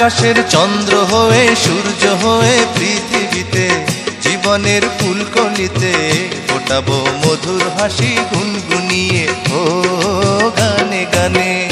আকাশের চন্দ্র হয়ে, সূর্য হয়ে পৃথিবীতে, জীবনের ফুলকলিতে ফোটাবো মধুর হাসি গুনগুনিয়ে, ও গানে গানে।